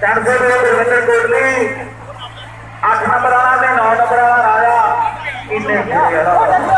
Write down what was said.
300 ਦੇ ਗੁਰਵਿੰਦਰ ਕੋਟਲੀ 8 ਨੰਬਰ ਵਾਲਾ ਤੇ 9 ਨੰਬਰ ਵਾਲਾ ਰਾਜਾ। ਇੰਨੇ ਗਿਆ